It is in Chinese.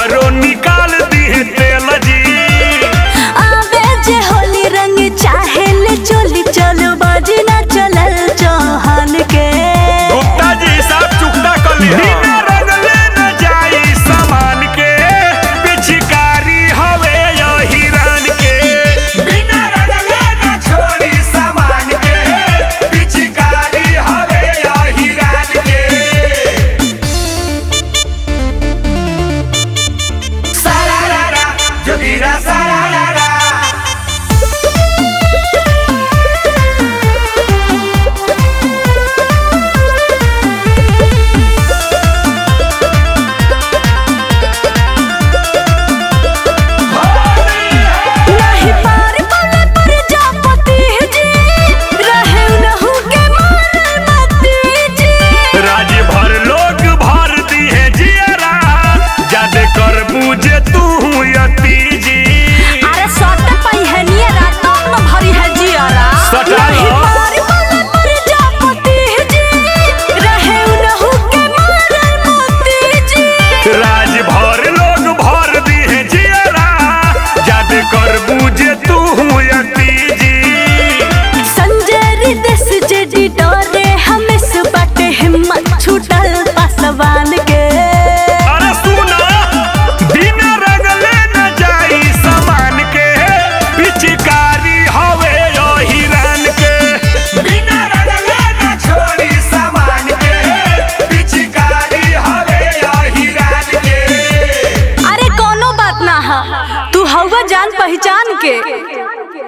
घरों निकाल दिए 加油加